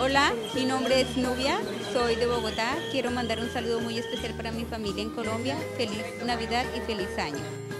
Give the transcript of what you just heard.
Hola, mi nombre es Nubia, soy de Bogotá. Quiero mandar un saludo muy especial para mi familia en Colombia. Feliz Navidad y feliz año.